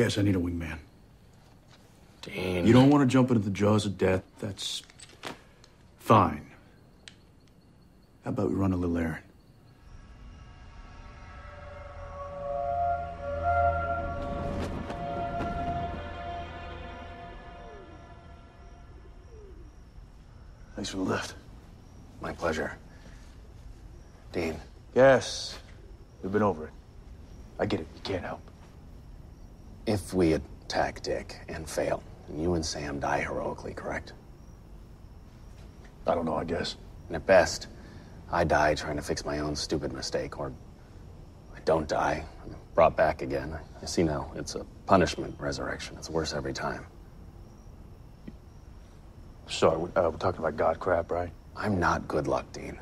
Yes, I need a wingman. Dean. You don't want to jump into the jaws of death. That's fine. How about we run a little errand? Thanks for the lift. My pleasure. Dean, Yes, we've been over it. I get it. You can't help. If we attack Dick and fail, and you and Sam die heroically, correct? I don't know, I guess. And at best, I die trying to fix my own stupid mistake, or I don't die, I'm brought back again. You see now, it's a punishment resurrection. It's worse every time. Sorry, uh, we're talking about God crap, right? I'm not good luck, Dean.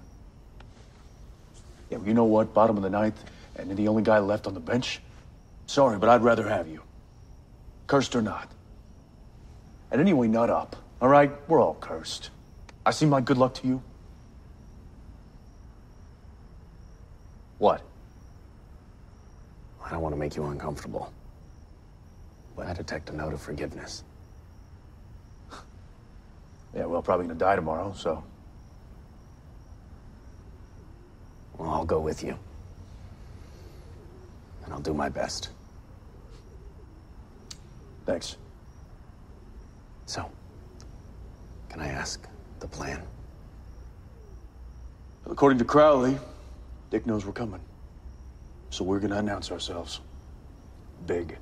Yeah, well, you know what? Bottom of the ninth, and you're the only guy left on the bench. Sorry, but I'd rather have you. Cursed or not. And anyway, nut up. All right? We're all cursed. I seem like good luck to you? What? I don't want to make you uncomfortable. But I detect a note of forgiveness. Yeah, well, probably gonna die tomorrow, so. Well, I'll go with you. And I'll do my best. Thanks. So, can I ask the plan? According to Crowley, Dick knows we're coming. So we're gonna announce ourselves. Big.